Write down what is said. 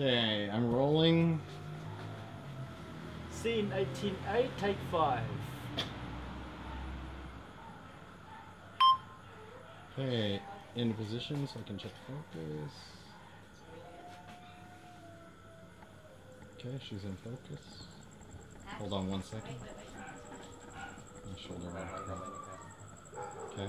Okay, I'm rolling. Scene 18A, take 5. Okay, in position so I can check focus. Okay, she's in focus. Hold on one second. My shoulder. Okay.